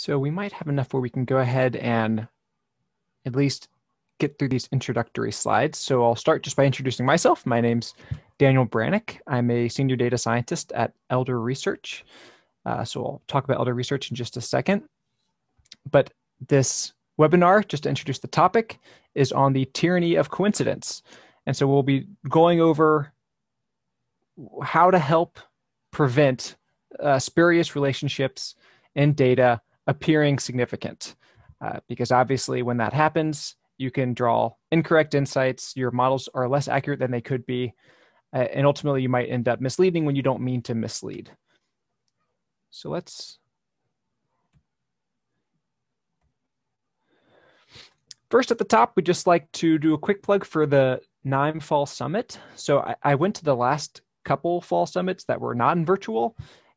So we might have enough where we can go ahead and at least get through these introductory slides. So I'll start just by introducing myself. My name's Daniel Brannick. I'm a senior data scientist at Elder Research. Uh, so I'll talk about Elder Research in just a second. But this webinar, just to introduce the topic, is on the tyranny of coincidence. And so we'll be going over how to help prevent uh, spurious relationships in data appearing significant. Uh, because obviously, when that happens, you can draw incorrect insights. Your models are less accurate than they could be. Uh, and ultimately, you might end up misleading when you don't mean to mislead. So let's. First, at the top, we'd just like to do a quick plug for the KNIME Fall Summit. So I, I went to the last couple fall summits that were not virtual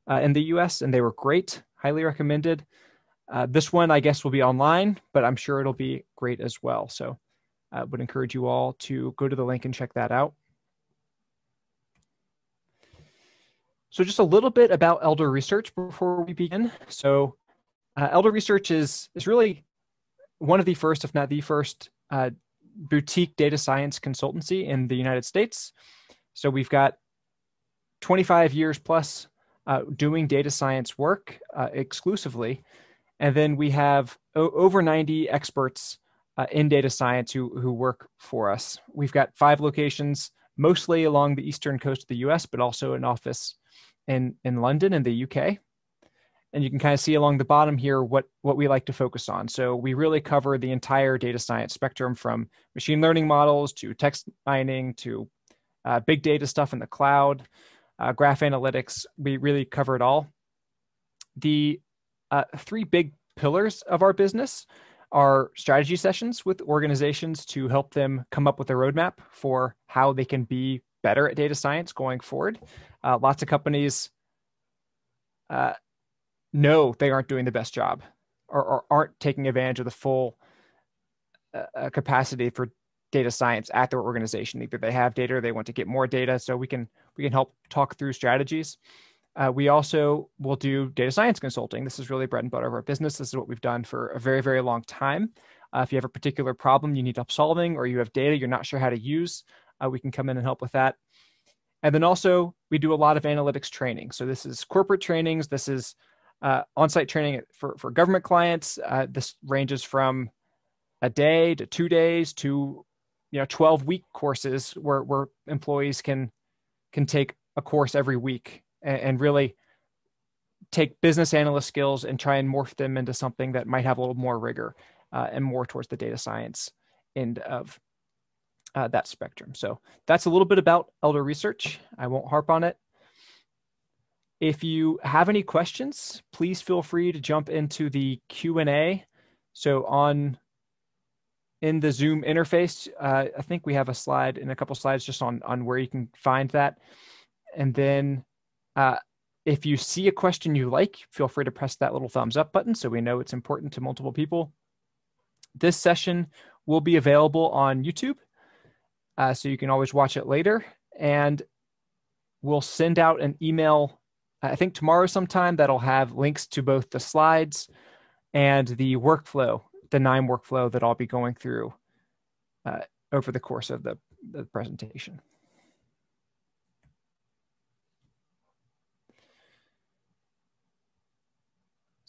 uh, in the US, and they were great, highly recommended. Uh, this one, I guess, will be online, but I'm sure it'll be great as well. So I would encourage you all to go to the link and check that out. So just a little bit about Elder Research before we begin. So uh, Elder Research is, is really one of the first, if not the first, uh, boutique data science consultancy in the United States. So we've got 25 years plus uh, doing data science work uh, exclusively. And then we have o- over 90 experts uh, in data science who, who work for us. We've got five locations, mostly along the eastern coast of the US, but also an office in, in London in the UK. And you can kind of see along the bottom here what, what we like to focus on. So we really cover the entire data science spectrum from machine learning models to text mining to uh, big data stuff in the cloud, uh, graph analytics. We really cover it all. The uh, three big pillars of our business are strategy sessions with organizations to help them come up with a roadmap for how they can be better at data science going forward. Uh, lots of companies uh, know they aren't doing the best job or, or aren't taking advantage of the full uh, uh capacity for data science at their organization. Either they have data or they want to get more data. So we can we can help talk through strategies. Uh, we also will do data science consulting. This is really bread and butter of our business. This is what we've done for a very, very long time. Uh, if you have a particular problem you need help solving, or you have data you're not sure how to use, uh, we can come in and help with that. And then also, we do a lot of analytics training. So this is corporate trainings. This is uh, on-site training for, for government clients. Uh, this ranges from a day to two days to you know 12 week courses where, where employees can can take a course every week and, and really take business analyst skills and try and morph them into something that might have a little more rigor uh, and more towards the data science end of uh, that spectrum. So that's a little bit about Elder Research. I won't harp on it. If you have any questions, please feel free to jump into the Q&A. So on in the Zoom interface, uh, I think we have a slide and a couple slides just on, on where you can find that. And then uh, if you see a question you like, feel free to press that little thumbs up button so we know it's important to multiple people. This session will be available on YouTube, uh, so you can always watch it later. And we'll send out an email, I think tomorrow sometime, that'll have links to both the slides and the workflow the KNIME workflow that I'll be going through uh, over the course of the, the presentation.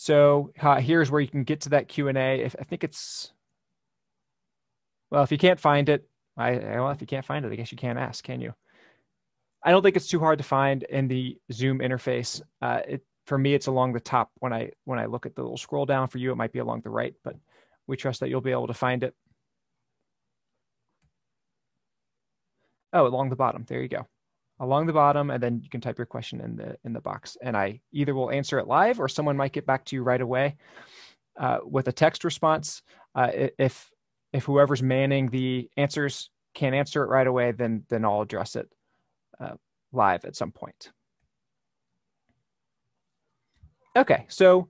So uh, here's where you can get to that Q&A. If, I think it's, well, if you can't find it, I, well, if you can't find it, I guess you can't ask, can you? I don't think it's too hard to find in the Zoom interface. Uh, it, for me, it's along the top when I when I look at the little scroll down. For you, it might be along the right, but we trust that you'll be able to find it. Oh, along the bottom. There you go. Along the bottom, and then you can type your question in the in the box. And I either will answer it live, or someone might get back to you right away uh, with a text response. Uh, if if whoever's manning the answers can't answer it right away, then then I'll address it uh, live at some point. Okay, so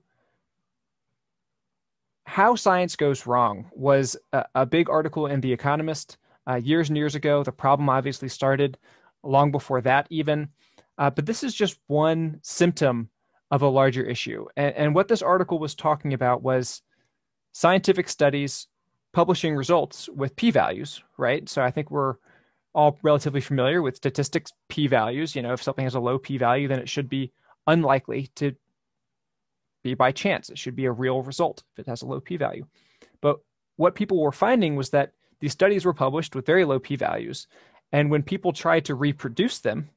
how Science Goes Wrong was a, a big article in The Economist uh, years and years ago. The problem obviously started long before that, even. Uh, but this is just one symptom of a larger issue. And, and what this article was talking about was scientific studies publishing results with p values, right? So I think we're all relatively familiar with statistics p values. You know, if something has a low p value, then it should be unlikely to be by chance. It should be a real result if it has a low p value. But what people were finding was that these studies were published with very low p values. And when people tried to reproduce them,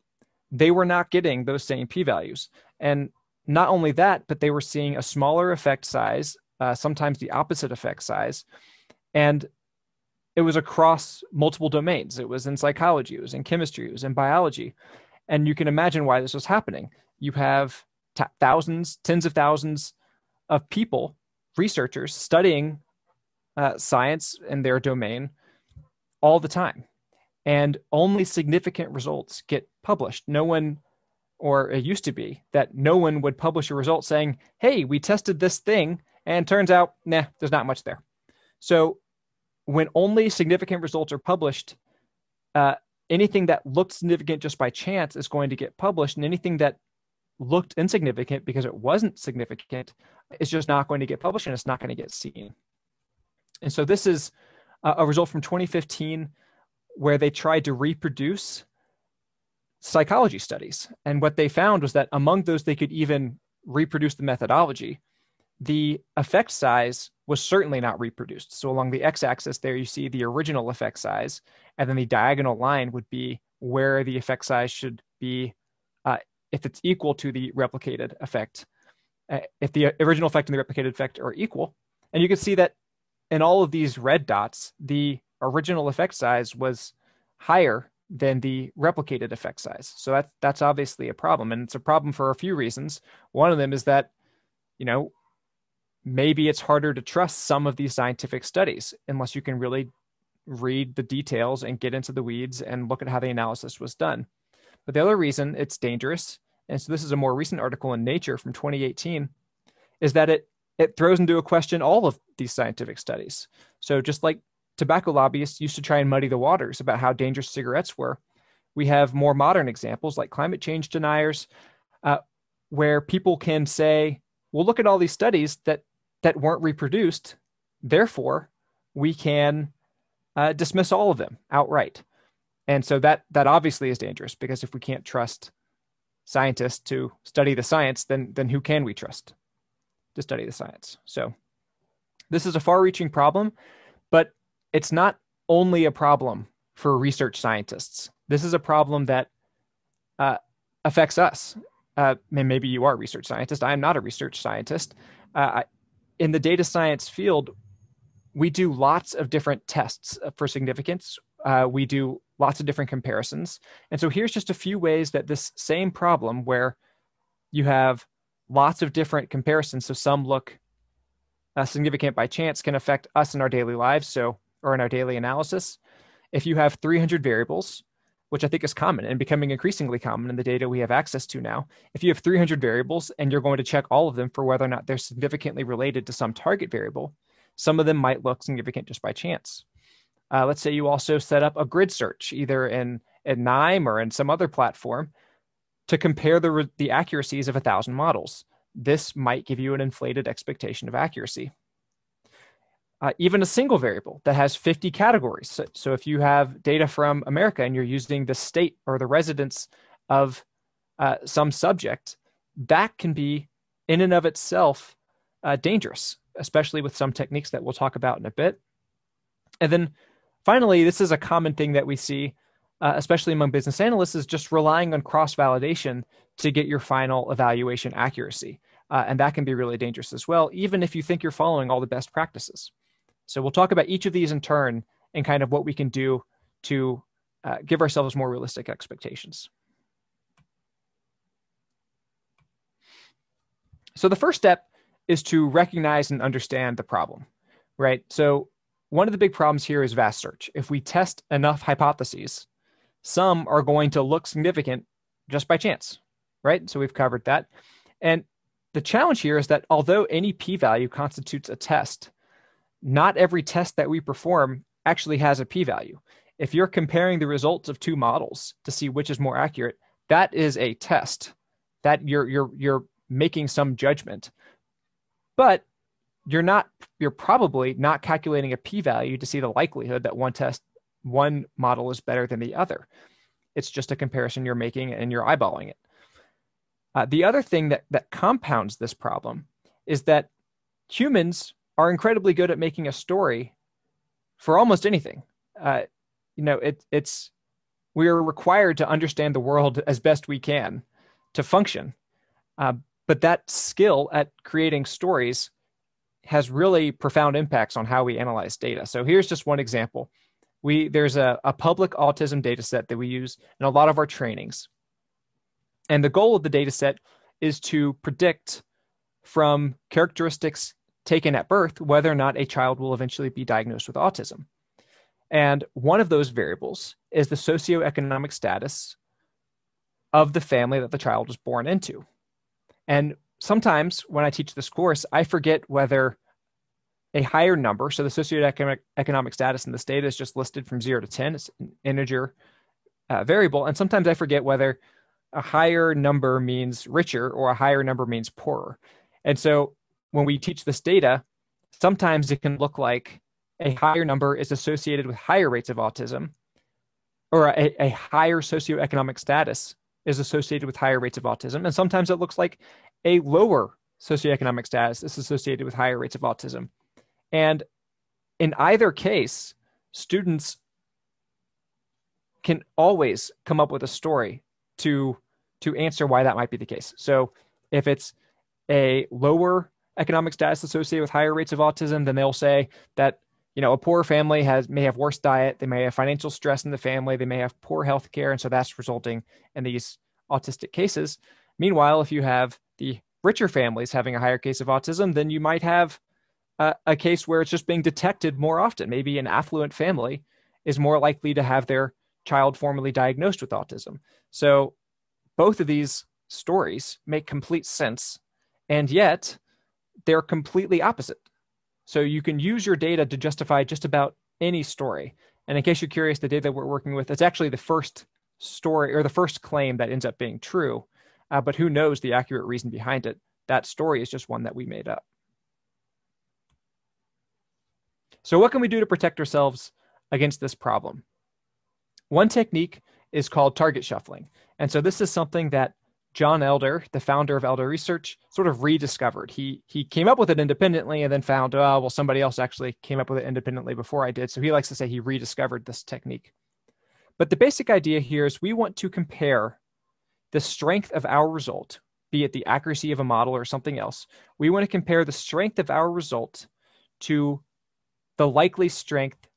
they were not getting those same p values. And not only that, but they were seeing a smaller effect size, uh, sometimes the opposite effect size, and it was across multiple domains. It was in psychology, it was in chemistry, it was in biology. And you can imagine why this was happening. You have t- thousands, tens of thousands of people, researchers studying uh, science in their domain all the time. And only significant results get published. No one, or it used to be, that no one would publish a result saying, hey, we tested this thing, and turns out, nah, there's not much there. So when only significant results are published, uh, anything that looked significant just by chance is going to get published, and anything that looked insignificant because it wasn't significant is just not going to get published and it's not going to get seen. And so this is a result from 2015 where they tried to reproduce psychology studies. And what they found was that among those they could even reproduce the methodology, the effect size was certainly not reproduced. So along the x-axis there, you see the original effect size, and then the diagonal line would be where the effect size should be uh, if it's equal to the replicated effect. Uh, if the original effect and the replicated effect are equal, and you can see that in all of these red dots, the original effect size was higher than the replicated effect size. So that's that's obviously a problem, and it's a problem for a few reasons. One of them is that, you know, maybe it's harder to trust some of these scientific studies unless you can really read the details and get into the weeds and look at how the analysis was done. But the other reason it's dangerous, and so this is a more recent article in Nature from 2018, is that it it throws into a question all of these scientific studies. So just like tobacco lobbyists used to try and muddy the waters about how dangerous cigarettes were, we have more modern examples like climate change deniers, uh, where people can say, "Well, look at all these studies that that weren't reproduced. Therefore, we can uh, dismiss all of them outright. And so that that obviously is dangerous because if we can't trust scientists to study the science, then then who can we trust to study the science? So this is a far-reaching problem, but it's not only a problem for research scientists. This is a problem that uh, affects us. Uh, maybe you are a research scientist. I am not a research scientist. Uh, in the data science field, we do lots of different tests for significance. Uh, we do lots of different comparisons. And so here's just a few ways that this same problem, where you have lots of different comparisons, so some look uh, significant by chance, can affect us in our daily lives, so or in our daily analysis. If you have 300 variables, which I think is common and becoming increasingly common in the data we have access to now. If you have 300 variables and you're going to check all of them for whether or not they're significantly related to some target variable, some of them might look significant just by chance. Uh, let's say you also set up a grid search, either in, in KNIME or in some other platform, to compare the, the accuracies of a thousand models. This might give you an inflated expectation of accuracy uh, even a single variable that has 50 categories. So, so, if you have data from America and you're using the state or the residence of uh, some subject, that can be in and of itself uh, dangerous, especially with some techniques that we'll talk about in a bit. And then finally, this is a common thing that we see, uh, especially among business analysts, is just relying on cross validation to get your final evaluation accuracy. Uh, and that can be really dangerous as well, even if you think you're following all the best practices. So we'll talk about each of these in turn and kind of what we can do to uh, give ourselves more realistic expectations. So the first step is to recognize and understand the problem, right? So one of the big problems here is vast search. If we test enough hypotheses, some are going to look significant just by chance, right? So we've covered that. And the challenge here is that although any p-value constitutes a test, not every test that we perform actually has a p value. If you're comparing the results of two models to see which is more accurate, that is a test. That you're you're you're making some judgment. But you're not you're probably not calculating a p-value to see the likelihood that one test one model is better than the other. It's just a comparison you're making and you're eyeballing it. Uh, the other thing that, that compounds this problem is that humans are incredibly good at making a story for almost anything. Uh, you know, it, it's we are required to understand the world as best we can to function. Uh, but that skill at creating stories has really profound impacts on how we analyze data. So here's just one example. We there's a, a public autism data set that we use in a lot of our trainings. And the goal of the data set is to predict from characteristics taken at birth whether or not a child will eventually be diagnosed with autism. And one of those variables is the socioeconomic status of the family that the child was born into. And sometimes when I teach this course, I forget whether a higher number, so the socioeconomic economic status in this data is just listed from zero to 10, it's an integer uh, variable. And sometimes I forget whether a higher number means richer or a higher number means poorer. And so when we teach this data, sometimes it can look like a higher number is associated with higher rates of autism, or a, a higher socioeconomic status is associated with higher rates of autism. And sometimes it looks like a lower socioeconomic status is associated with higher rates of autism. And in either case, students can always come up with a story to to answer why that might be the case. So if it's a lower economic status associated with higher rates of autism, then they'll say that you know a poor family has may have worse diet, they may have financial stress in the family, they may have poor health care, and so that's resulting in these autistic cases. Meanwhile, if you have the richer families having a higher case of autism, then you might have a, a case where it's just being detected more often. Maybe an affluent family is more likely to have their child formally diagnosed with autism. So both of these stories make complete sense, and yet they're completely opposite. So you can use your data to justify just about any story. And in case you're curious, the data we're working with, it's actually the first story or the first claim that ends up being true. Uh, but who knows the accurate reason behind it? That story is just one that we made up. So, what can we do to protect ourselves against this problem? One technique is called target shuffling. And so, this is something that John Elder, the founder of Elder Research, sort of rediscovered. He he came up with it independently and then found, oh, well, somebody else actually came up with it independently before I did. So he likes to say he rediscovered this technique. But the basic idea here is we want to compare the strength of our result, be it the accuracy of a model or something else. We want to compare the strength of our result to the likely strength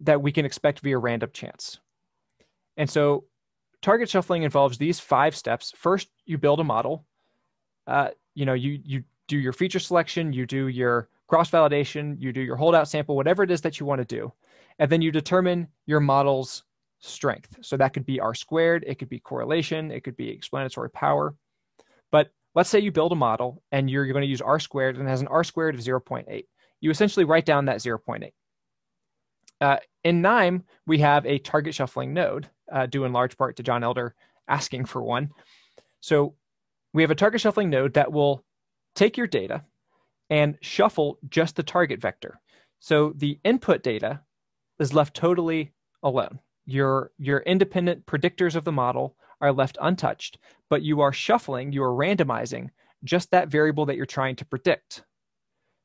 that we can expect via random chance. And so target shuffling involves these five steps. First, you build a model. Uh, you know, you you do your feature selection, you do your cross validation, you do your holdout sample, whatever it is that you want to do, and then you determine your model's strength. So that could be R squared, it could be correlation, it could be explanatory power. But let's say you build a model and you're, you're going to use R squared and it has an R squared of 0.8 you essentially write down that 0.8. Uh, in KNIME, we have a target shuffling node, uh, due in large part to John Elder asking for one. So we have a target shuffling node that will take your data and shuffle just the target vector. So the input data is left totally alone. Your, your independent predictors of the model are left untouched, but you are shuffling, you are randomizing just that variable that you're trying to predict.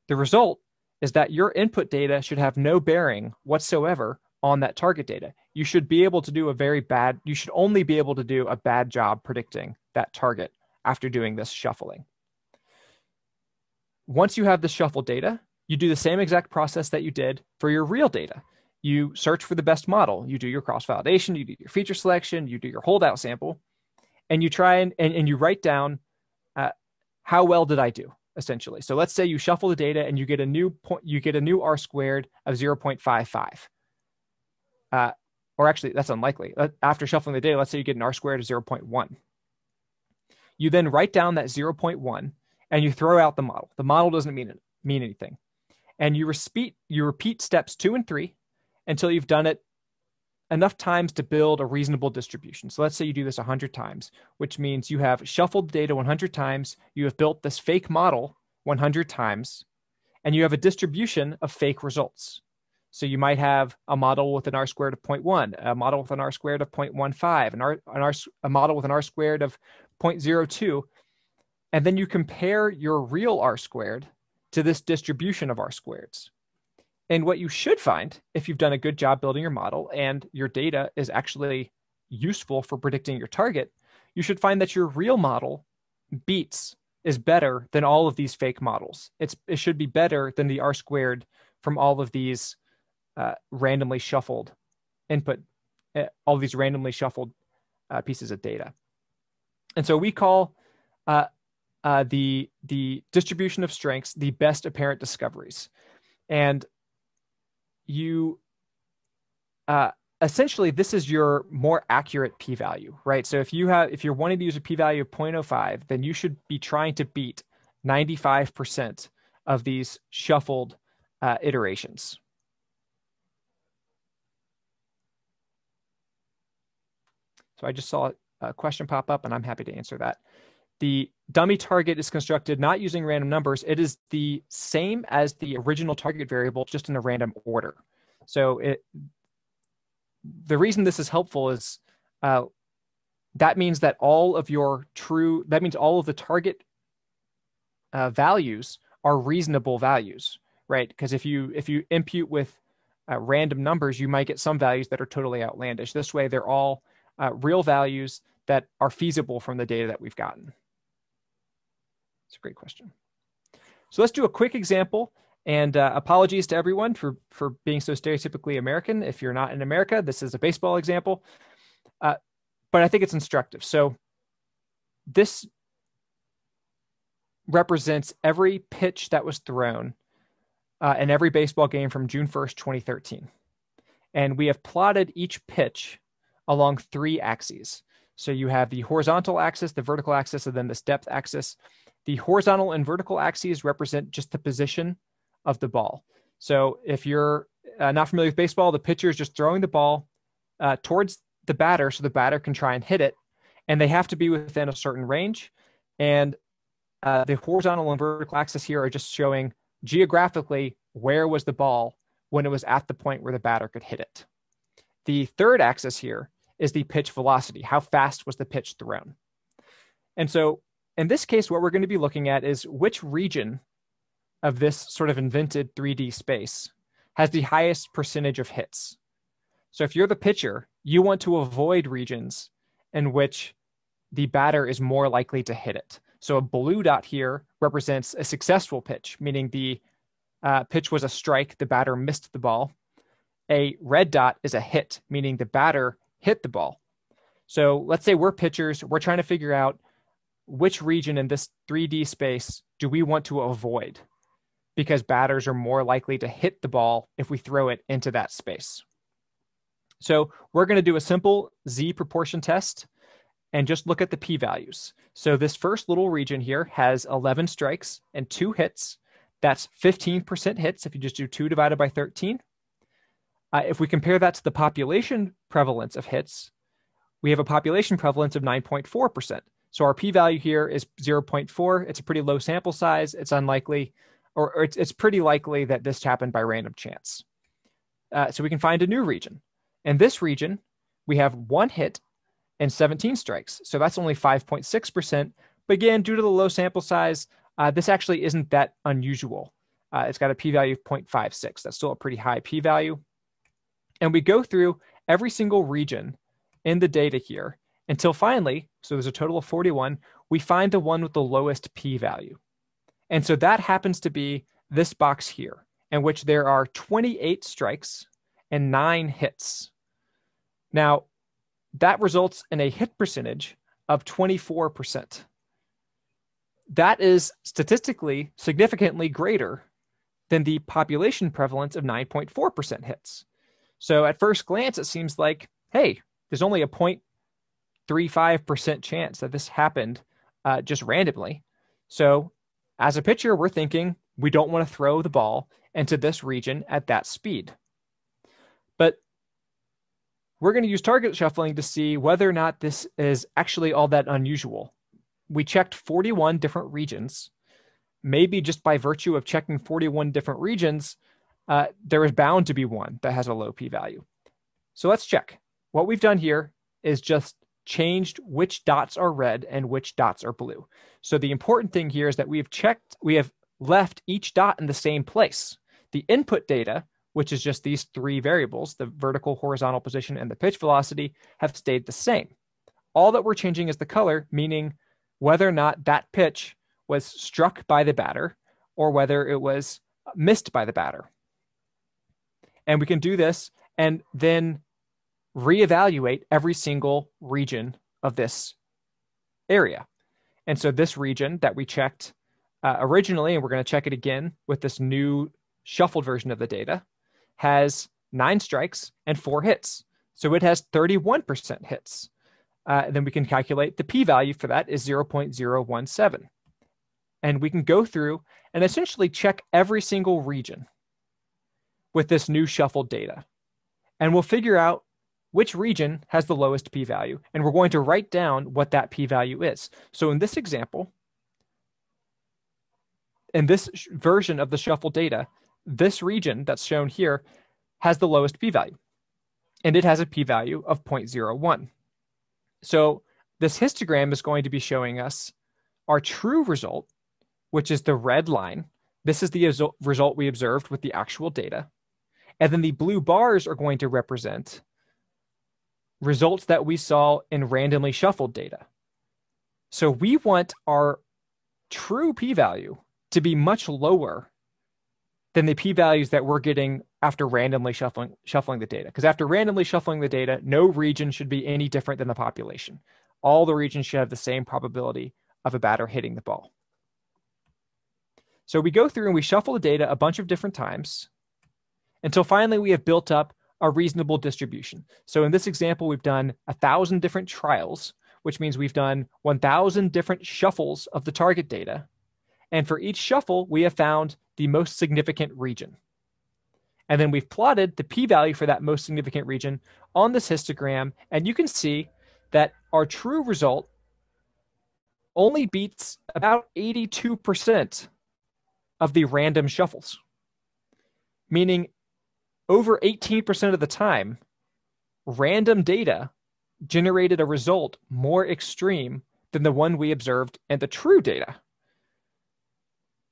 The result is that your input data should have no bearing whatsoever on that target data. You should be able to do a very bad, you should only be able to do a bad job predicting that target after doing this shuffling. Once you have the shuffled data, you do the same exact process that you did for your real data. You search for the best model, you do your cross validation, you do your feature selection, you do your holdout sample, and you try and, and, and you write down uh, how well did I do? Essentially. So let's say you shuffle the data and you get a new point, you get a new R squared of 0.55. Uh, or actually, that's unlikely. After shuffling the data, let's say you get an R squared of 0.1. You then write down that 0.1 and you throw out the model. The model doesn't mean, mean anything. And you repeat, you repeat steps two and three until you've done it enough times to build a reasonable distribution. So let's say you do this 100 times, which means you have shuffled the data 100 times, you have built this fake model 100 times, and you have a distribution of fake results. So you might have a model with an R squared of 0.1, a model with an R squared of 0.15, an R, an R, a model with an R squared of 0.02. And then you compare your real R squared to this distribution of R squareds. And what you should find, if you've done a good job building your model and your data is actually useful for predicting your target, you should find that your real model beats is better than all of these fake models. It's it should be better than the R squared from all of these uh, randomly shuffled input, uh, all these randomly shuffled uh, pieces of data. And so we call uh, uh, the the distribution of strengths the best apparent discoveries, and you uh, essentially this is your more accurate p-value right? So if you have if you're wanting to use a p-value of 0.05 then you should be trying to beat 95% of these shuffled uh, iterations. So i just saw a question pop up and i'm happy to answer that the dummy target is constructed not using random numbers. It is the same as the original target variable just in a random order. So it the reason this is helpful is uh, that means that all of your true that means all of the target uh, values are reasonable values right? Because if you if you impute with uh, random numbers you might get some values that are totally outlandish. This way they're all uh, real values that are feasible from the data that we've gotten it's a great question so let's do a quick example and uh, apologies to everyone for for being so stereotypically American. If you're not in America, this is a baseball example, uh, but I think it's instructive. So this represents every pitch that was thrown uh, in every baseball game from June 1st, 2013, and we have plotted each pitch along three axes. So you have the horizontal axis, the vertical axis, and then this depth axis. The horizontal and vertical axes represent just the position of the ball. So if you're uh, not familiar with baseball, the pitcher is just throwing the ball uh, towards the batter so the batter can try and hit it, and they have to be within a certain range. And uh, the horizontal and vertical axis here are just showing geographically where was the ball when it was at the point where the batter could hit it. The third axis here is the pitch velocity. How fast was the pitch thrown? And so in this case, what we're going to be looking at is which region of this sort of invented 3D space has the highest percentage of hits. So if you're the pitcher, you want to avoid regions in which the batter is more likely to hit it. So a blue dot here represents a successful pitch, meaning the uh, pitch was a strike, the batter missed the ball. A red dot is a hit, meaning the batter hit the ball. So let's say we're pitchers, we're trying to figure out which region in this 3D space do we want to avoid because batters are more likely to hit the ball if we throw it into that space. So we're going to do a simple z proportion test and just look at the p-values. So this first little region here has 11 strikes and two hits. That's 15% hits if you just do 2 divided by 13. Uh, if we compare that to the population prevalence of hits, we have a population prevalence of 9.4%. So our p-value here is 0.4. It's a pretty low sample size. It's unlikely or, or it's, it's pretty likely that this happened by random chance. Uh, so we can find a new region. In this region, we have one hit and 17 strikes. So that's only 5.6%. But again, due to the low sample size, uh, this actually isn't that unusual. Uh, it's got a p-value of 0.56. That's still a pretty high p-value. And we go through every single region in the data here until finally, so there's a total of 41, we find the one with the lowest p-value. And so that happens to be this box here, in which there are 28 strikes and nine hits. Now, that results in a hit percentage of 24%. That is statistically significantly greater than the population prevalence of 9.4% hits. So at first glance, it seems like, hey, there's only a 0.35% chance that this happened uh, just randomly. So as a pitcher, we're thinking we don't want to throw the ball into this region at that speed. But we're going to use target shuffling to see whether or not this is actually all that unusual. We checked 41 different regions. Maybe just by virtue of checking 41 different regions, uh, there is bound to be one that has a low p value. So let's check. What we've done here is just changed which dots are red and which dots are blue. So the important thing here is that we've checked, we have left each dot in the same place. The input data, which is just these three variables, the vertical, horizontal position, and the pitch velocity, have stayed the same. All that we're changing is the color, meaning whether or not that pitch was struck by the batter or whether it was missed by the batter. And we can do this and then reevaluate every single region of this area. And so this region that we checked uh, originally, and we're going to check it again with this new shuffled version of the data, has nine strikes and four hits. So it has 31% hits. Uh, then we can calculate the p-value for that is 0.017. And we can go through and essentially check every single region with this new shuffled data. And we'll figure out which region has the lowest p-value. And we're going to write down what that p-value is. So in this example, in this version of the shuffle data, this region that's shown here has the lowest p-value. And it has a p-value of 0.01. So this histogram is going to be showing us our true result, which is the red line. This is the result we observed with the actual data. And then the blue bars are going to represent results that we saw in randomly shuffled data. So we want our true p value to be much lower than the p values that we're getting after randomly shuffling shuffling the data. Because after randomly shuffling the data, no region should be any different than the population. All the regions should have the same probability of a batter hitting the ball. So we go through and we shuffle the data a bunch of different times until finally we have built up a reasonable distribution. So in this example, we've done a thousand different trials, which means we've done 1,000 different shuffles of the target data. And for each shuffle, we have found the most significant region. And then we've plotted the p-value for that most significant region on this histogram. And you can see that our true result only beats about 82% of the random shuffles, meaning over 18% of the time, random data generated a result more extreme than the one we observed in the true data,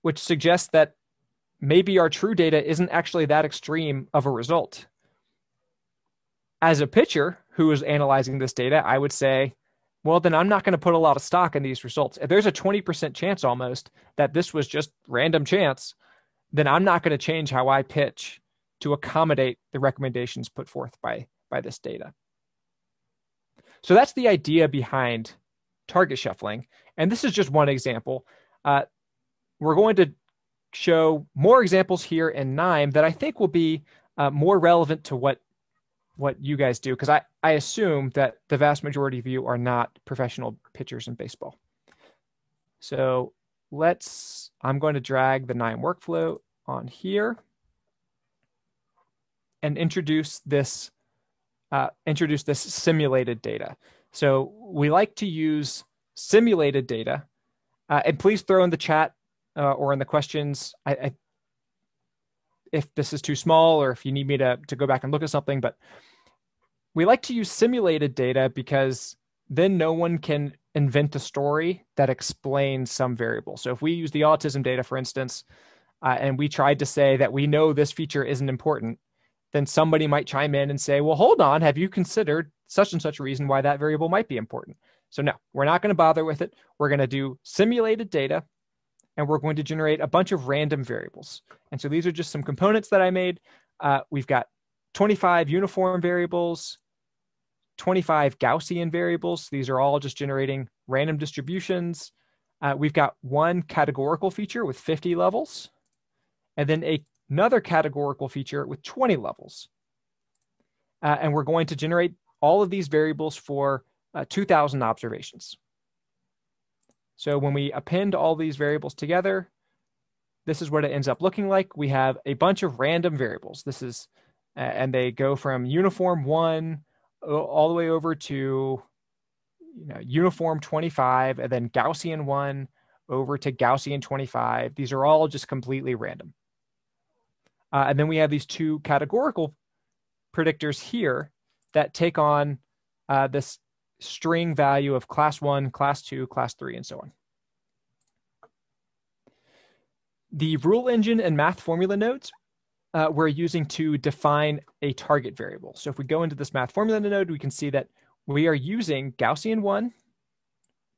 which suggests that maybe our true data isn't actually that extreme of a result. As a pitcher who is analyzing this data, I would say, well, then I'm not going to put a lot of stock in these results. If there's a 20% chance almost that this was just random chance, then I'm not going to change how I pitch to accommodate the recommendations put forth by, by this data. So that's the idea behind target shuffling. And this is just one example. Uh, we're going to show more examples here in KNIME that I think will be uh, more relevant to what what you guys do because I, I assume that the vast majority of you are not professional pitchers in baseball. So let's I'm going to drag the KNIME workflow on here and introduce this uh, introduce this simulated data. So we like to use simulated data, uh, and please throw in the chat uh, or in the questions. I, I, if this is too small or if you need me to to go back and look at something, but we like to use simulated data because then no one can invent a story that explains some variable. So if we use the autism data, for instance, uh, and we tried to say that we know this feature isn't important, then somebody might chime in and say, well, hold on, have you considered such and such a reason why that variable might be important? So, no, we're not going to bother with it. We're going to do simulated data and we're going to generate a bunch of random variables. And so these are just some components that I made. Uh, we've got 25 uniform variables, 25 Gaussian variables. These are all just generating random distributions. Uh, we've got one categorical feature with 50 levels, and then a another categorical feature with 20 levels. Uh, and we're going to generate all of these variables for uh, 2000 observations. So when we append all these variables together, this is what it ends up looking like. We have a bunch of random variables. This is, uh, and they go from uniform one all the way over to you know, uniform 25 and then Gaussian 1 over to Gaussian 25. These are all just completely random. Uh, and then we have these two categorical predictors here that take on uh, this string value of class 1, class 2, class 3, and so on. The rule engine and math formula nodes uh, we're using to define a target variable. So if we go into this math formula node, we can see that we are using Gaussian 1,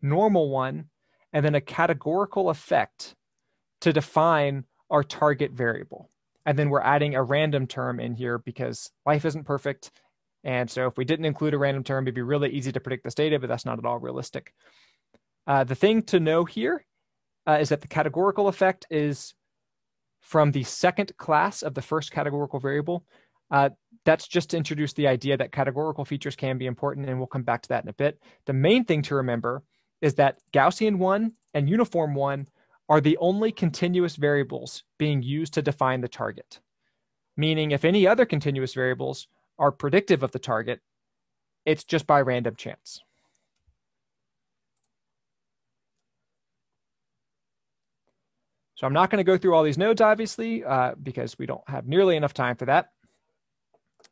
normal 1, and then a categorical effect to define our target variable. And then we're adding a random term in here because life isn't perfect. And so if we didn't include a random term, it'd be really easy to predict this data, but that's not at all realistic. Uh, the thing to know here uh, is that the categorical effect is from the second class of the first categorical variable. Uh, that's just to introduce the idea that categorical features can be important, and we'll come back to that in a bit. The main thing to remember is that Gaussian 1 and uniform 1 are the only continuous variables being used to define the target. Meaning, if any other continuous variables are predictive of the target, it's just by random chance. So I'm not going to go through all these nodes, obviously, uh, because we don't have nearly enough time for that.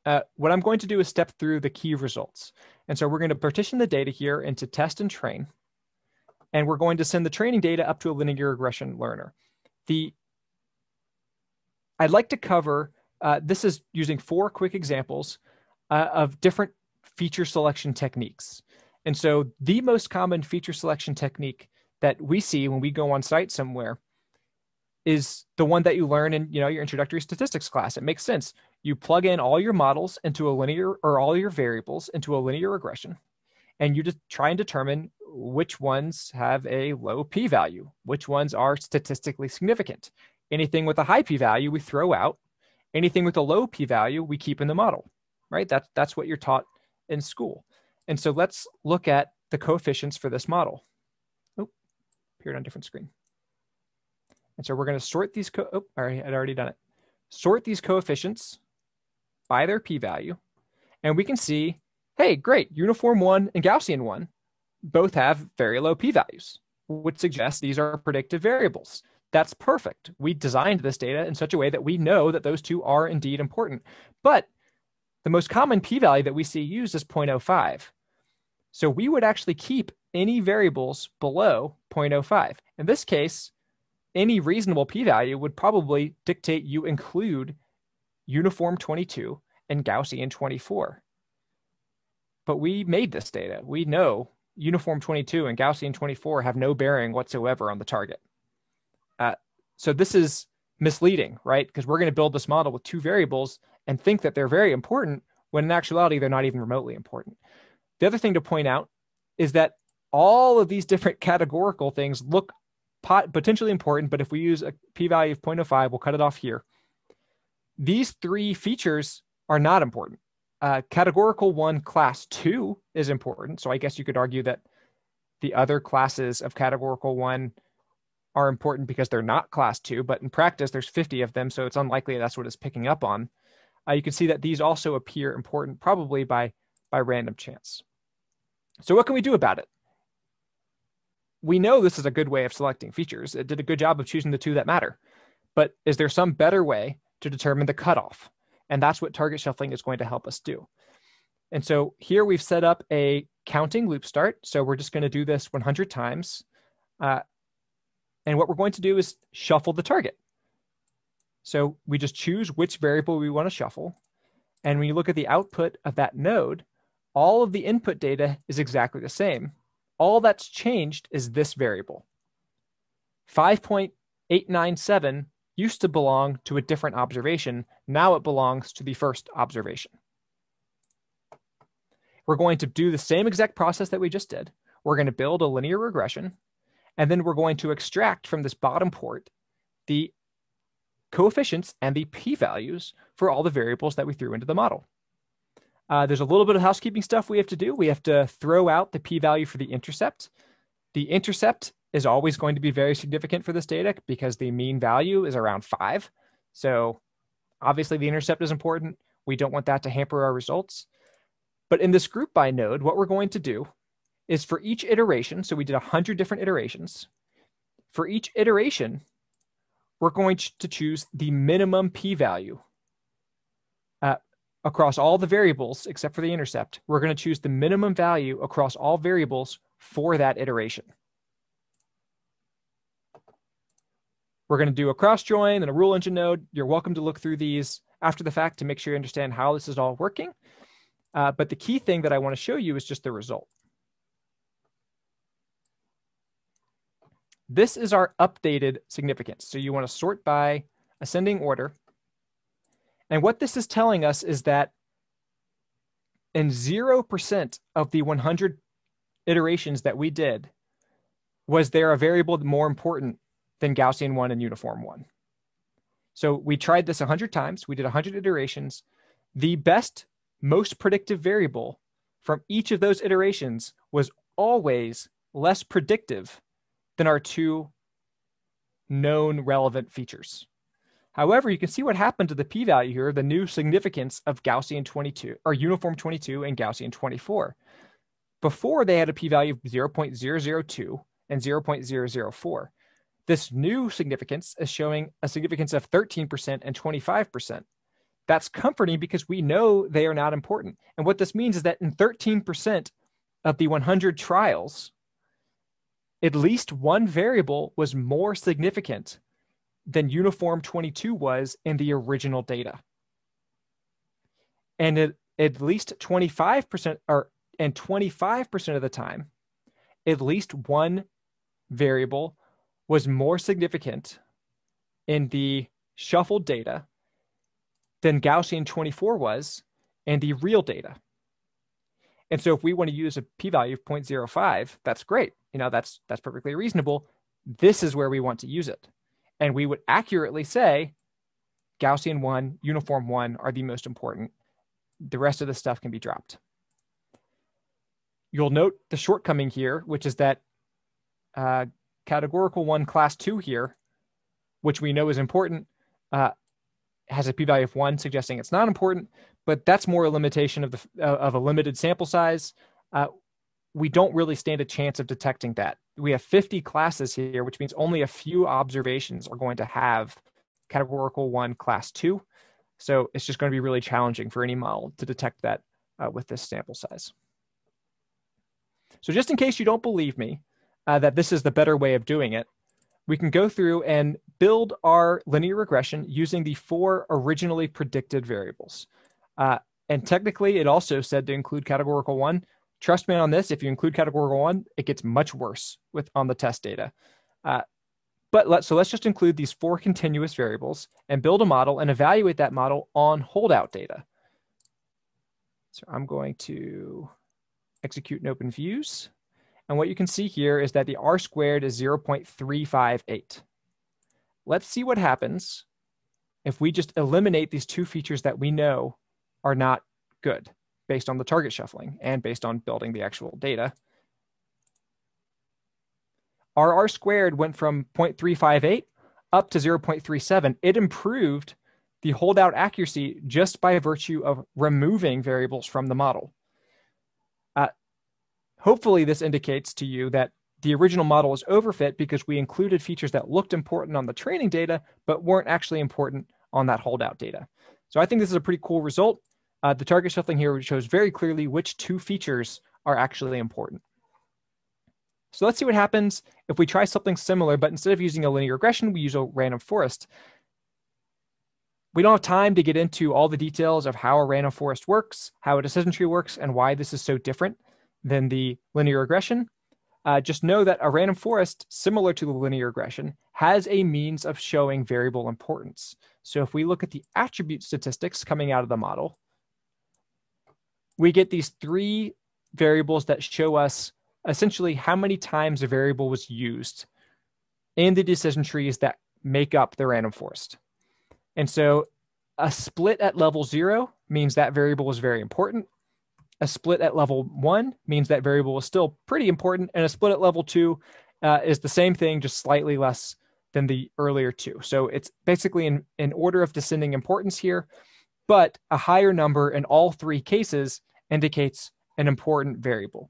Uh, what I'm going to do is step through the key results. And so we're going to partition the data here into test and train. And we're going to send the training data up to a linear regression learner. The I'd like to cover, uh, this is using four quick examples uh, of different feature selection techniques. And so the most common feature selection technique that we see when we go on site somewhere is the one that you learn in you know your introductory statistics class it makes sense you plug in all your models into a linear or all your variables into a linear regression and you just try and determine which ones have a low p value which ones are statistically significant. Anything with a high p value we throw out. Anything with a low p value we keep in the model right? That's that's what you're taught in school. And so let's look at the coefficients for this model. Oh appeared on a different screen. And so we're going to sort these, co- oh, all right, I'd already done it. Sort these coefficients by their p-value. And we can see, hey, great, uniform one and Gaussian one both have very low p-values, which suggests these are predictive variables. That's perfect. We designed this data in such a way that we know that those two are indeed important. But the most common p-value that we see used is 0.05. So we would actually keep any variables below 0.05. In this case, any reasonable p-value would probably dictate you include uniform 22 and Gaussian 24. But we made this data. We know uniform 22 and Gaussian 24 have no bearing whatsoever on the target. Uh, so this is misleading, right? Because we're going to build this model with two variables and think that they're very important when in actuality they're not even remotely important. The other thing to point out is that all of these different categorical things look pot, potentially important, but if we use a p-value of 0.05, we'll cut it off here. These three features are not important. Uh, categorical one class two is important. So I guess you could argue that the other classes of categorical one are important because they're not class two, but in practice, there's 50 of them. So it's unlikely that's what it's picking up on. Uh, you can see that these also appear important probably by, by random chance. So what can we do about it? we know this is a good way of selecting features. It did a good job of choosing the two that matter. But is there some better way to determine the cutoff? And that's what target shuffling is going to help us do. And so here we've set up a counting loop start. So we're just going to do this 100 times. Uh, and what we're going to do is shuffle the target. So we just choose which variable we want to shuffle. And when you look at the output of that node, all of the input data is exactly the same all that's changed is this variable. 5.897 used to belong to a different observation. Now it belongs to the first observation. We're going to do the same exact process that we just did. We're going to build a linear regression, and then we're going to extract from this bottom port the coefficients and the p-values for all the variables that we threw into the model. Uh, there's a little bit of housekeeping stuff we have to do. We have to throw out the p-value for the intercept. The intercept is always going to be very significant for this data because the mean value is around five. So obviously the intercept is important. We don't want that to hamper our results. But in this group by node, what we're going to do is for each iteration, so we did 100 different iterations, for each iteration, we're going to choose the minimum p-value uh, across all the variables except for the intercept. We're going to choose the minimum value across all variables for that iteration. We're going to do a cross join and a rule engine node. You're welcome to look through these after the fact to make sure you understand how this is all working. Uh, but the key thing that I want to show you is just the result. This is our updated significance. So you want to sort by ascending order. And what this is telling us is that in 0% of the 100 iterations that we did, was there a variable more important than Gaussian 1 and uniform 1. So we tried this 100 times. We did 100 iterations. The best, most predictive variable from each of those iterations was always less predictive than our two known relevant features. However, you can see what happened to the p-value here, the new significance of Gaussian 22 or uniform 22 and Gaussian 24. Before they had a p-value of 0.002 and 0.004. This new significance is showing a significance of 13% and 25%. That's comforting because we know they are not important. And what this means is that in 13% of the 100 trials, at least one variable was more significant than uniform 22 was in the original data. And at least 25% or and 25% of the time, at least one variable was more significant in the shuffled data than Gaussian 24 was in the real data. And so if we want to use a p-value of 0.05, that's great. You know, that's that's perfectly reasonable. This is where we want to use it. And we would accurately say Gaussian 1, uniform 1 are the most important. The rest of the stuff can be dropped. You'll note the shortcoming here, which is that uh, categorical one class two here, which we know is important, uh, has a p-value of one, suggesting it's not important. But that's more a limitation of the uh, of a limited sample size. Uh, we don't really stand a chance of detecting that. We have 50 classes here, which means only a few observations are going to have categorical one class two. So it's just going to be really challenging for any model to detect that uh, with this sample size. So just in case you don't believe me, uh, that this is the better way of doing it, we can go through and build our linear regression using the four originally predicted variables. Uh, and technically, it also said to include categorical one. Trust me on this, if you include categorical one, it gets much worse with on the test data. Uh, but let, so let's just include these four continuous variables and build a model and evaluate that model on holdout data. So I'm going to execute in open views. And what you can see here is that the R squared is 0.358. Let's see what happens if we just eliminate these two features that we know are not good based on the target shuffling and based on building the actual data. Our R squared went from 0.358 up to 0.37. It improved the holdout accuracy just by virtue of removing variables from the model. Hopefully, this indicates to you that the original model is overfit because we included features that looked important on the training data, but weren't actually important on that holdout data. So I think this is a pretty cool result. Uh, the target shuffling here shows very clearly which two features are actually important. So let's see what happens if we try something similar, but instead of using a linear regression, we use a random forest. We don't have time to get into all the details of how a random forest works, how a decision tree works, and why this is so different than the linear regression. Uh, just know that a random forest, similar to the linear regression, has a means of showing variable importance. So if we look at the attribute statistics coming out of the model, we get these three variables that show us essentially how many times a variable was used in the decision trees that make up the random forest. And so a split at level zero means that variable is very important. A split at level one means that variable is still pretty important, and a split at level two uh, is the same thing, just slightly less than the earlier two. So it's basically in, in order of descending importance here, but a higher number in all three cases indicates an important variable.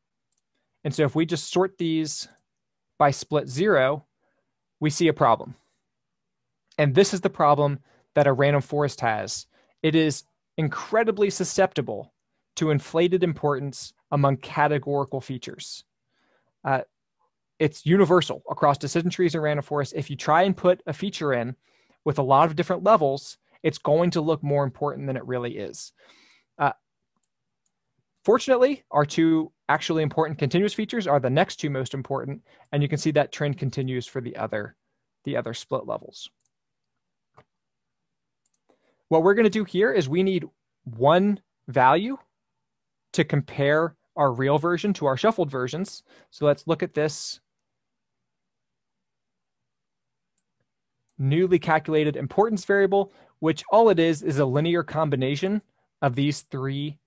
And so if we just sort these by split zero, we see a problem. And this is the problem that a random forest has. It is incredibly susceptible to inflated importance among categorical features. Uh, it's universal across decision trees and random forests. If you try and put a feature in with a lot of different levels, it's going to look more important than it really is. Uh, fortunately, our two actually important continuous features are the next two most important, and you can see that trend continues for the other, the other split levels. What we're going to do here is we need one value to compare our real version to our shuffled versions. So let's look at this newly calculated importance variable, which all it is is a linear combination of these three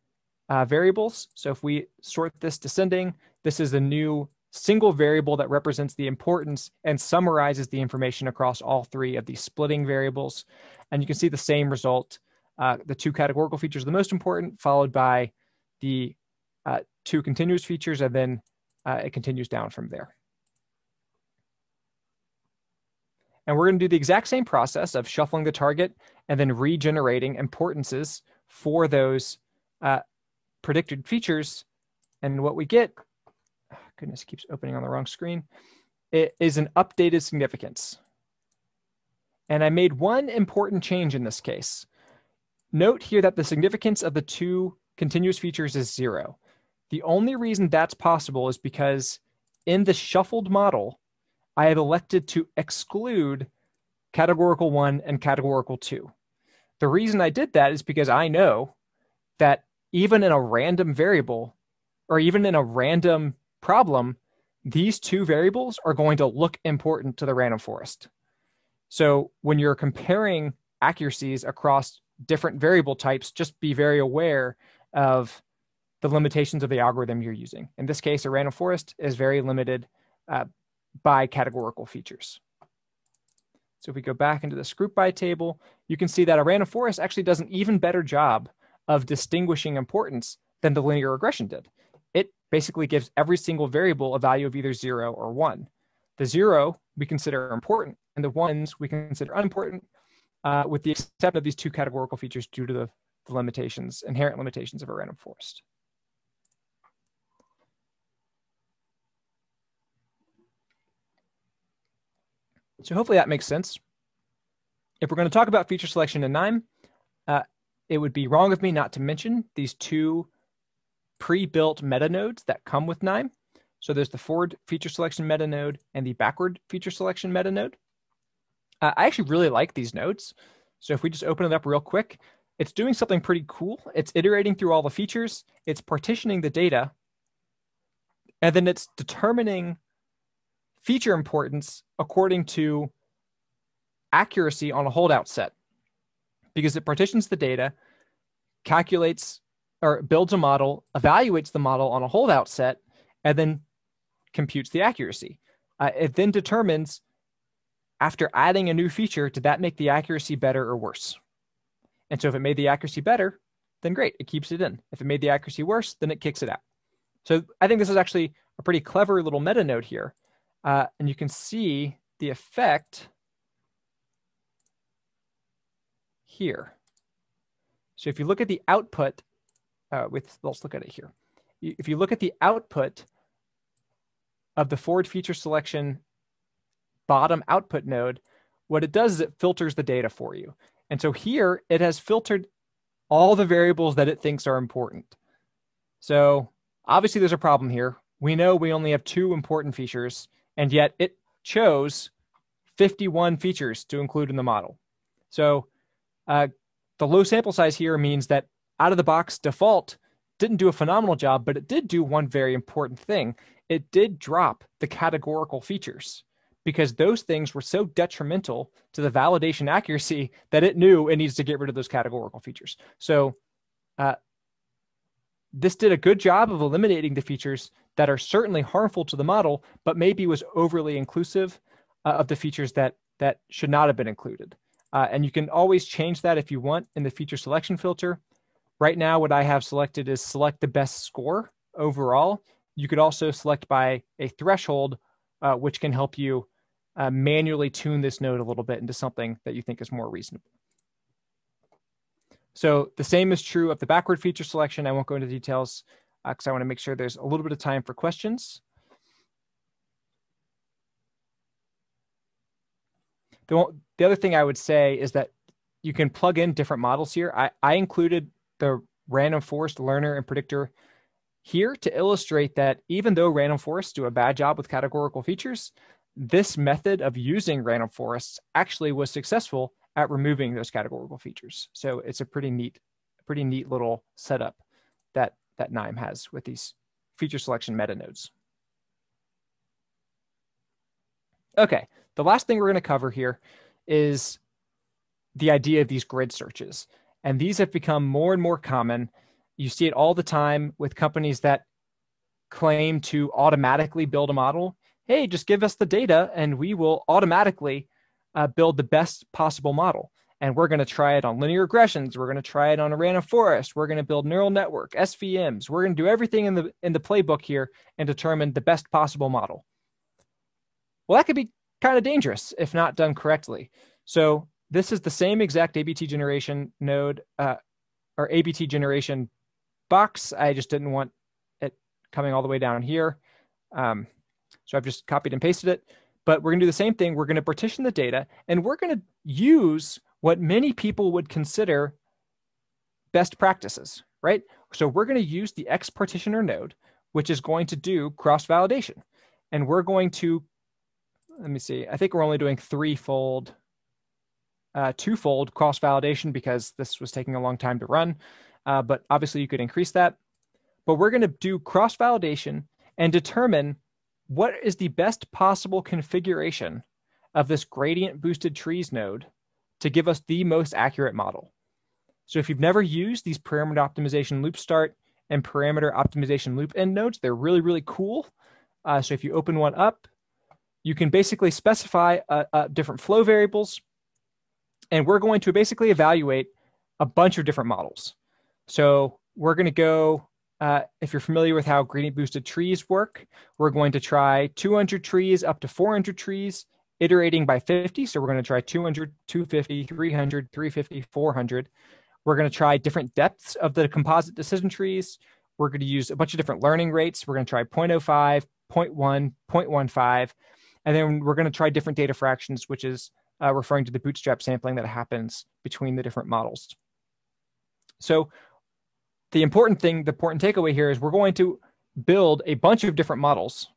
uh, variables. So if we sort this descending, this is a new single variable that represents the importance and summarizes the information across all three of these splitting variables. And you can see the same result. Uh, the two categorical features the most important, followed by the uh, two continuous features, and then uh, it continues down from there. And we're going to do the exact same process of shuffling the target and then regenerating importances for those uh, predicted features. And what we get, oh, goodness, keeps opening on the wrong screen, it is an updated significance. And I made one important change in this case. Note here that the significance of the two continuous features is zero. The only reason that's possible is because in the shuffled model, I have elected to exclude categorical one and categorical two. The reason I did that is because I know that even in a random variable or even in a random problem, these two variables are going to look important to the random forest. So when you're comparing accuracies across different variable types, just be very aware of the limitations of the algorithm you're using. In this case, a random forest is very limited uh, by categorical features. So if we go back into this group by table, you can see that a random forest actually does an even better job of distinguishing importance than the linear regression did. It basically gives every single variable a value of either zero or one. The zero we consider important, and the ones we consider unimportant, uh, with the exception of these two categorical features due to the, the limitations, inherent limitations of a random forest. So hopefully that makes sense. If we're going to talk about feature selection in KNIME, uh, it would be wrong of me not to mention these two pre-built meta nodes that come with KNIME. So there's the forward feature selection meta node and the backward feature selection meta node. Uh, I actually really like these nodes. So if we just open it up real quick, it's doing something pretty cool. It's iterating through all the features, it's partitioning the data, and then it's determining feature importance according to accuracy on a holdout set because it partitions the data, calculates or builds a model, evaluates the model on a holdout set, and then computes the accuracy. Uh, it then determines after adding a new feature, did that make the accuracy better or worse? And so if it made the accuracy better, then great, it keeps it in. If it made the accuracy worse, then it kicks it out. So I think this is actually a pretty clever little meta node here uh, and you can see the effect here. So if you look at the output, uh, with let's look at it here. If you look at the output of the forward feature selection bottom output node, what it does is it filters the data for you. And so here it has filtered all the variables that it thinks are important. So obviously there's a problem here. We know we only have two important features and yet it chose 51 features to include in the model. So uh, the low sample size here means that out of the box default didn't do a phenomenal job, but it did do one very important thing. It did drop the categorical features because those things were so detrimental to the validation accuracy that it knew it needs to get rid of those categorical features. So uh, this did a good job of eliminating the features that are certainly harmful to the model, but maybe was overly inclusive uh, of the features that that should not have been included. Uh, and you can always change that if you want in the feature selection filter. Right now, what I have selected is select the best score overall. You could also select by a threshold, uh, which can help you uh, manually tune this node a little bit into something that you think is more reasonable. So the same is true of the backward feature selection. I won't go into details because uh, I want to make sure there's a little bit of time for questions. The, the other thing I would say is that you can plug in different models here. I, I included the random forest learner and predictor here to illustrate that even though random forests do a bad job with categorical features, this method of using random forests actually was successful at removing those categorical features. So it's a pretty neat, pretty neat little setup that that KNIME has with these feature selection meta nodes. Okay, the last thing we're going to cover here is the idea of these grid searches. And these have become more and more common. You see it all the time with companies that claim to automatically build a model. Hey, just give us the data and we will automatically uh, build the best possible model. And we're going to try it on linear regressions. We're going to try it on a random forest. We're going to build neural network, SVMs. We're going to do everything in the in the playbook here and determine the best possible model. Well, that could be kind of dangerous if not done correctly. So this is the same exact ABT generation node uh, or ABT generation box. I just didn't want it coming all the way down here. Um, so I've just copied and pasted it. But we're going to do the same thing. We're going to partition the data and we're going to use what many people would consider best practices, right? So we're going to use the X partitioner node, which is going to do cross validation. And we're going to, let me see, I think we're only doing threefold, uh, twofold cross validation because this was taking a long time to run. Uh, but obviously you could increase that. But we're going to do cross validation and determine what is the best possible configuration of this gradient boosted trees node to give us the most accurate model. So if you've never used these parameter optimization loop start and parameter optimization loop end nodes, they're really, really cool. Uh, so if you open one up, you can basically specify uh, uh, different flow variables, and we're going to basically evaluate a bunch of different models. So we're going to go uh, if you're familiar with how gradient boosted trees work, we're going to try 200 trees up to 400 trees, iterating by 50. So we're going to try 200, 250, 300, 350, 400. We're going to try different depths of the composite decision trees. We're going to use a bunch of different learning rates. We're going to try 0.05, 0.1, 0.15, and then we're going to try different data fractions, which is uh, referring to the bootstrap sampling that happens between the different models. So the important thing, the important takeaway here is we're going to build a bunch of different models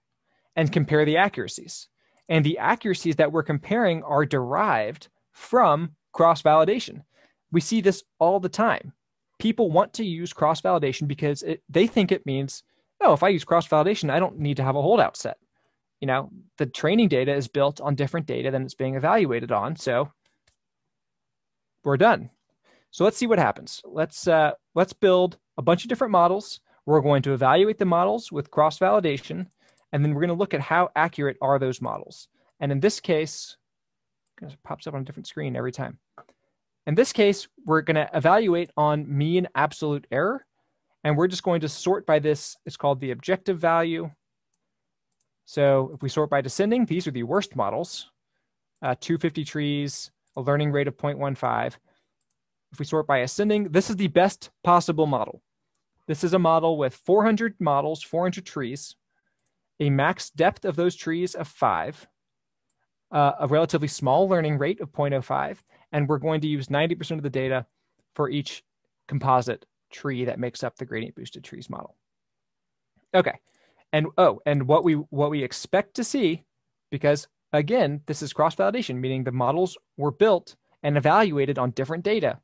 and compare the accuracies. And the accuracies that we're comparing are derived from cross validation. We see this all the time. People want to use cross validation because it, they think it means, oh, if I use cross validation, I don't need to have a holdout set. You know, the training data is built on different data than it's being evaluated on. So we're done. So let's see what happens. Let's uh, let's build a bunch of different models. We're going to evaluate the models with cross validation, and then we're going to look at how accurate are those models. And in this case, it pops up on a different screen every time. In this case, we're going to evaluate on mean absolute error, and we're just going to sort by this. It's called the objective value. So if we sort by descending, these are the worst models. Uh, 250 trees, a learning rate of 0.15. If we sort by ascending, this is the best possible model. This is a model with 400 models, 400 trees, a max depth of those trees of five, uh, a relatively small learning rate of 0.05, and we're going to use 90% of the data for each composite tree that makes up the gradient boosted trees model. Okay. And oh, and what we what we expect to see because again, this is cross validation meaning the models were built and evaluated on different data.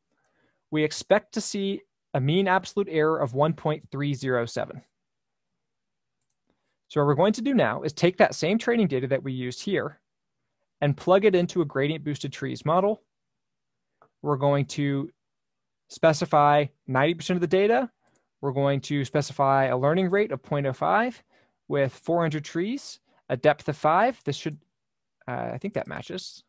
We expect to see a mean absolute error of 1.307. So what we're going to do now is take that same training data that we used here and plug it into a gradient boosted trees model. We're going to specify 90% of the data. We're going to specify a learning rate of 0.05 with 400 trees, a depth of five. This should, uh, I think that matches.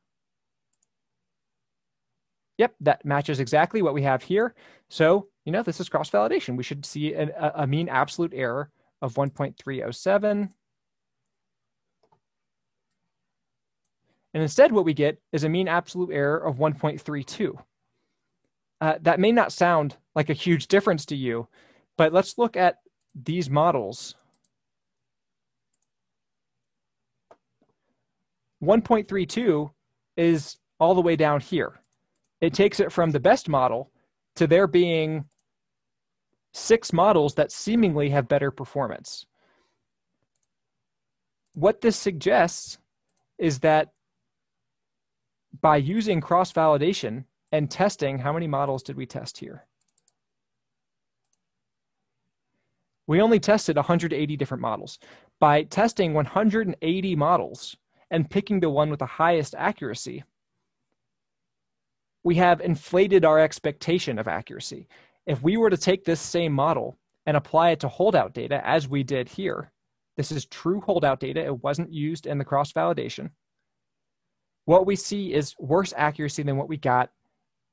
Yep, that matches exactly what we have here. So you know, this is cross validation. We should see a, a mean absolute error of 1.307. And instead, what we get is a mean absolute error of 1.32. Uh, that may not sound like a huge difference to you, but let's look at these models. 1.32 is all the way down here. It takes it from the best model to there being six models that seemingly have better performance. What this suggests is that by using cross validation and testing, how many models did we test here? We only tested 180 different models. By testing 180 models and picking the one with the highest accuracy, we have inflated our expectation of accuracy. If we were to take this same model and apply it to holdout data as we did here, this is true holdout data. It wasn't used in the cross validation. What we see is worse accuracy than what we got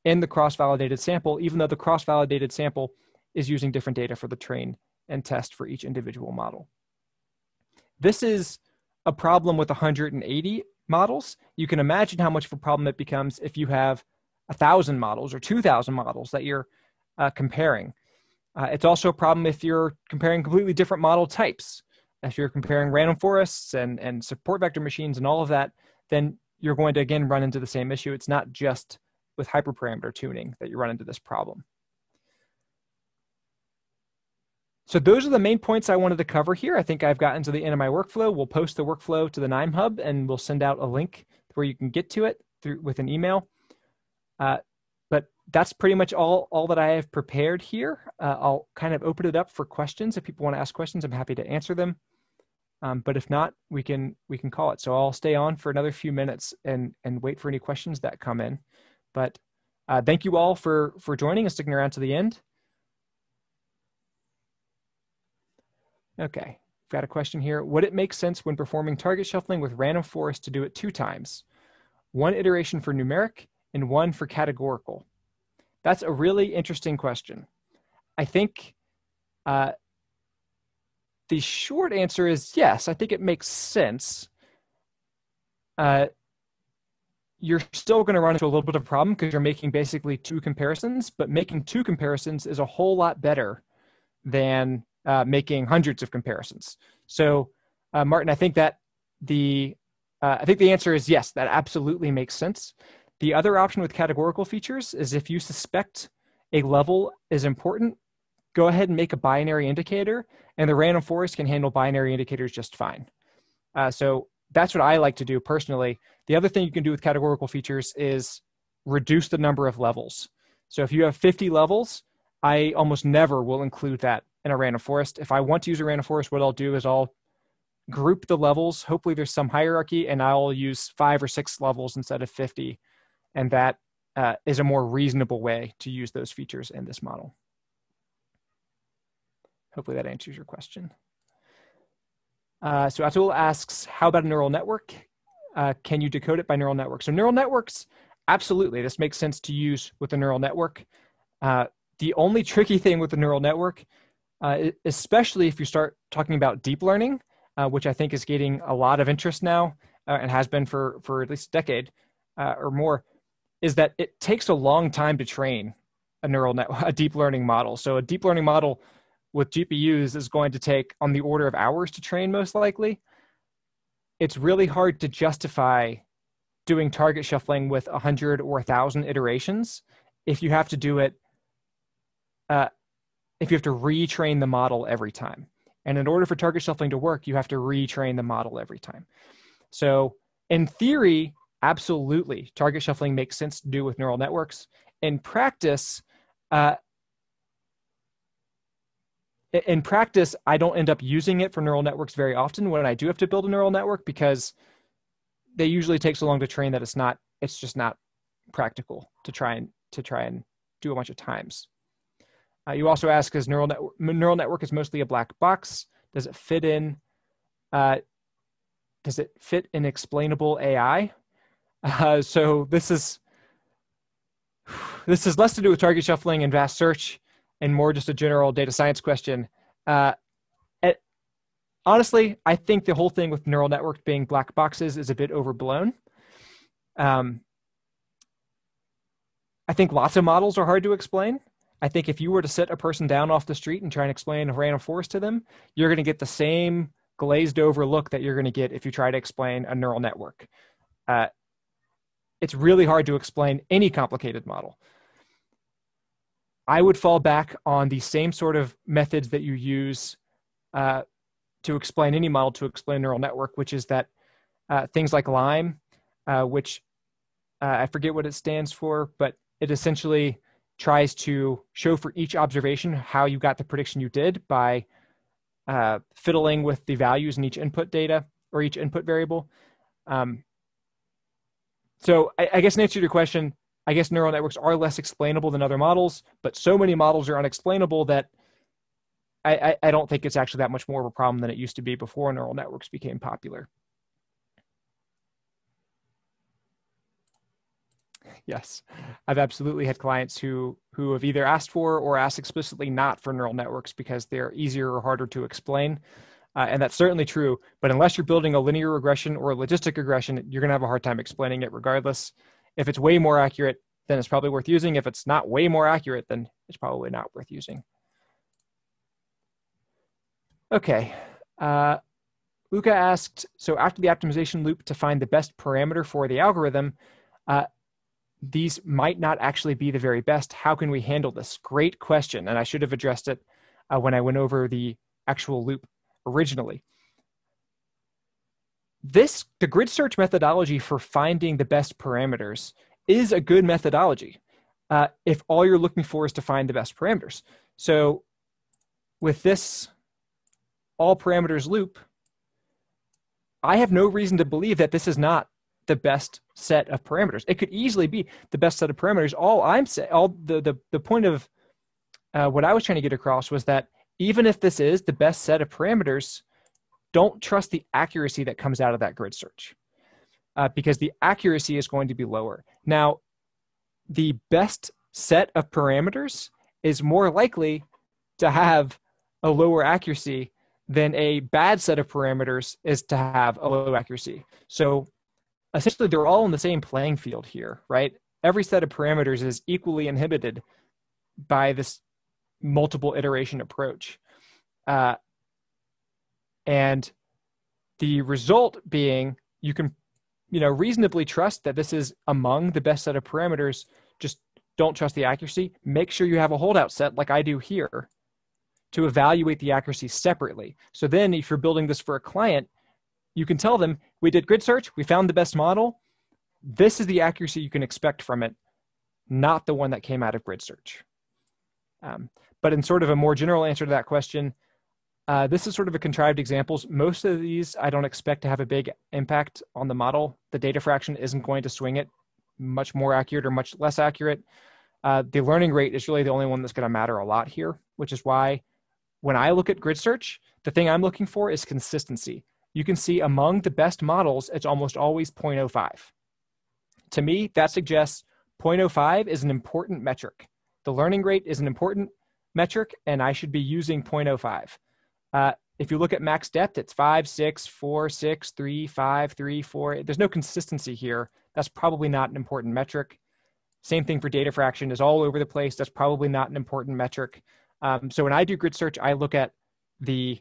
in the cross validated sample, even though the cross validated sample is using different data for the train and test for each individual model. This is a problem with 180 models. You can imagine how much of a problem it becomes if you have a thousand models or 2,000 models that you're uh, comparing. Uh, it's also a problem if you're comparing completely different model types. If you're comparing random forests and, and support vector machines and all of that, then you're going to again run into the same issue. It's not just with hyperparameter tuning that you run into this problem. So those are the main points I wanted to cover here. I think I've gotten to the end of my workflow. We'll post the workflow to the KNIME Hub and we'll send out a link where you can get to it through with an email. Uh, but that's pretty much all, all that I have prepared here. Uh, I'll kind of open it up for questions. If people want to ask questions, I'm happy to answer them. Um, but if not, we can we can call it. So I'll stay on for another few minutes and and wait for any questions that come in. But uh, thank you all for for joining and sticking around to the end. Okay, got a question here. Would it make sense when performing target shuffling with random forest to do it two times? One iteration for numeric and one for categorical? That's a really interesting question. I think uh, the short answer is yes. I think it makes sense. Uh, you're still going to run into a little bit of a problem because you're making basically two comparisons, but making two comparisons is a whole lot better than uh, making hundreds of comparisons. So, uh, Martin, I think that the uh, I think the answer is yes. That absolutely makes sense. The other option with categorical features is if you suspect a level is important, go ahead and make a binary indicator, and the random forest can handle binary indicators just fine. Uh, so that's what I like to do personally. The other thing you can do with categorical features is reduce the number of levels. So if you have 50 levels, I almost never will include that in a random forest. If I want to use a random forest, what I'll do is I'll group the levels. Hopefully there's some hierarchy and I'll use five or six levels instead of 50. And that uh, is a more reasonable way to use those features in this model. Hopefully that answers your question. Uh, so Atul asks, how about a neural network? Uh, can you decode it by neural network? So neural networks, absolutely. This makes sense to use with a neural network. Uh, the only tricky thing with the neural network, uh, especially if you start talking about deep learning, uh, which I think is getting a lot of interest now uh, and has been for, for at least a decade or more, is that it takes a long time to train a neural net, a deep learning model. So a deep learning model with GPUs is going to take on the order of hours to train, most likely. It's really hard to justify doing target shuffling with 100 or 1,000 iterations if you have to do it, uh, if you have to retrain the model every time. And in order for target shuffling to work, you have to retrain the model every time. So, in theory, absolutely, target shuffling makes sense to do with neural networks. In practice, uh, in practice, I don't end up using it for neural networks very often when I do have to build a neural network because they usually take so long to train that it's not it's just not practical to try and to try and do a bunch of times. Uh, you also ask, is neural network neural network is mostly a black box? Does it fit in? Uh, does it fit in explainable AI? Uh, so this is this is less to do with target shuffling and vast search and more just a general data science question. Uh, at, honestly, I think the whole thing with neural networks being black boxes is a bit overblown. Um, I think lots of models are hard to explain. I think if you were to sit a person down off the street and try and explain a random forest to them, you're going to get the same glazed over look that you're going to get if you try to explain a neural network. Uh, it's really hard to explain any complicated model. I would fall back on the same sort of methods that you use uh, to explain any model to explain neural network, which is that uh, things like LIME, uh, which uh, I forget what it stands for, but it essentially tries to show for each observation how you got the prediction you did by uh, fiddling with the values in each input data or each input variable. Um, so I, I guess in answer to your question, I guess neural networks are less explainable than other models, but so many models are unexplainable that I, I, I don't think it's actually that much more of a problem than it used to be before neural networks became popular. Yes, I've absolutely had clients who who have either asked for or asked explicitly not for neural networks because they're easier or harder to explain. Uh, and that's certainly true. But unless you're building a linear regression or a logistic regression, you're going to have a hard time explaining it regardless. If it's way more accurate, then it's probably worth using. If it's not way more accurate, then it's probably not worth using. Okay. Uh, Luca asked, so after the optimization loop to find the best parameter for the algorithm, uh, these might not actually be the very best. How can we handle this? Great question. And I should have addressed it uh, when I went over the actual loop originally. This, the grid search methodology for finding the best parameters is a good methodology uh, if all you're looking for is to find the best parameters. So with this all parameters loop, I have no reason to believe that this is not the best set of parameters. It could easily be the best set of parameters. All I'm saying, all the, the, the point of uh, what I was trying to get across was that even if this is the best set of parameters, don't trust the accuracy that comes out of that grid search uh, because the accuracy is going to be lower. Now, the best set of parameters is more likely to have a lower accuracy than a bad set of parameters is to have a low accuracy. So essentially they're all in the same playing field here, right? Every set of parameters is equally inhibited by this multiple iteration approach. Uh, and the result being you can you know reasonably trust that this is among the best set of parameters just don't trust the accuracy make sure you have a holdout set like i do here to evaluate the accuracy separately so then if you're building this for a client you can tell them we did grid search, we found the best model. This is the accuracy you can expect from it, not the one that came out of grid search. Um, but in sort of a more general answer to that question, uh, this is sort of a contrived examples. Most of these I don't expect to have a big impact on the model. The data fraction isn't going to swing it much more accurate or much less accurate. Uh, the learning rate is really the only one that's going to matter a lot here, which is why when I look at grid search, the thing I'm looking for is consistency you can see among the best models, it's almost always 0.05. To me, that suggests 0.05 is an important metric. The learning rate is an important metric, and I should be using 0.05. Uh, if you look at max depth, it's 5, 6, 4, 6, 3, 5, 3, 4. There's no consistency here. That's probably not an important metric. Same thing for data fraction is all over the place. That's probably not an important metric. Um, so when I do grid search, I look at the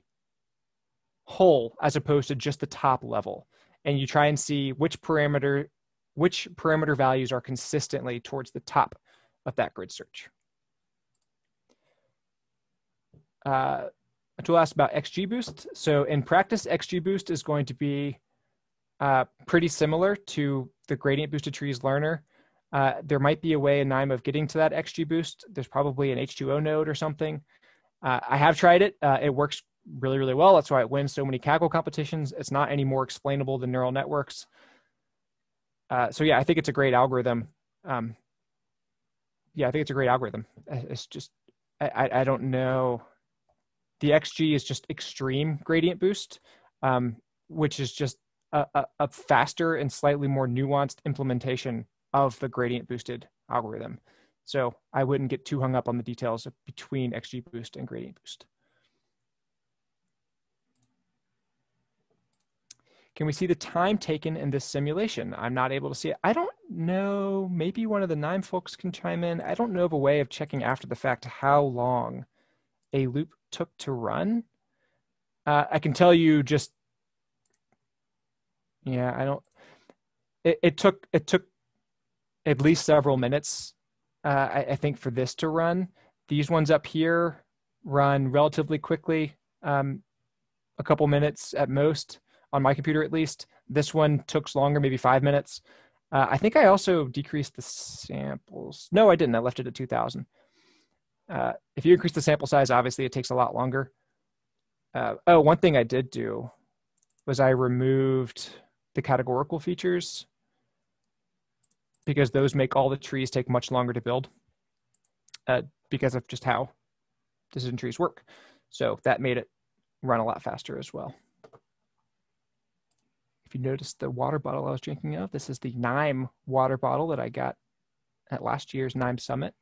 whole as opposed to just the top level and you try and see which parameter which parameter values are consistently towards the top of that grid search. Uh, Atul asked about XGBoost. So in practice, XGBoost is going to be uh, pretty similar to the gradient boosted trees learner. Uh, there might be a way in KNIME of getting to that XGBoost. There's probably an H2O node or something. Uh, I have tried it. Uh, it works really, really well. That's why it wins so many Kaggle competitions. It's not any more explainable than neural networks. Uh, so yeah, I think it's a great algorithm. Um, yeah, I think it's a great algorithm. It's just, I, I don't know. The XG is just extreme gradient boost, um, which is just a, a, a faster and slightly more nuanced implementation of the gradient boosted algorithm. So I wouldn't get too hung up on the details between XGBoost and Gradient Boost. Can we see the time taken in this simulation? I'm not able to see it. I don't know. Maybe one of the KNIME folks can chime in. I don't know of a way of checking after the fact how long a loop took to run. Uh, I can tell you just, yeah, I don't. It, it took it took at least several minutes, uh, I, I, think, for this to run. These ones up here run relatively quickly, um, a couple minutes at most on my computer at least. This one took longer, maybe five minutes. Uh, I think I also decreased the samples. No, I didn't. I left it at 2000. Uh, if you increase the sample size, obviously it takes a lot longer. Uh, oh, one thing I did do was I removed the categorical features because those make all the trees take much longer to build uh, because of just how decision trees work. So that made it run a lot faster as well. If you notice the water bottle I was drinking of, this is the KNIME water bottle that I got at last year's KNIME Summit.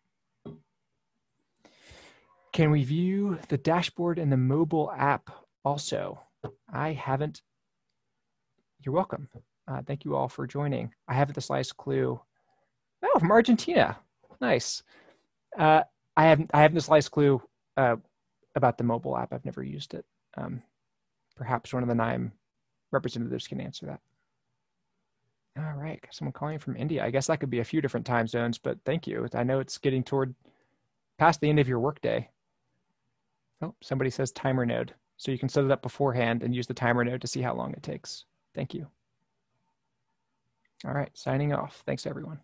Can we view the dashboard in the mobile app also? I haven't. You're welcome. Uh, thank you all for joining. I haven't the slightest clue. Oh, from Argentina. Nice. Uh, I haven't. I haven't the slightest clue uh, about the mobile app. I've never used it. Um, perhaps one of the KNIME representatives can answer that. All right, someone calling from India. I guess that could be a few different time zones, but thank you. I know it's getting toward past the end of your workday. Oh, somebody says timer node. So you can set it up beforehand and use the timer node to see how long it takes. Thank you. All right, signing off. Thanks, everyone.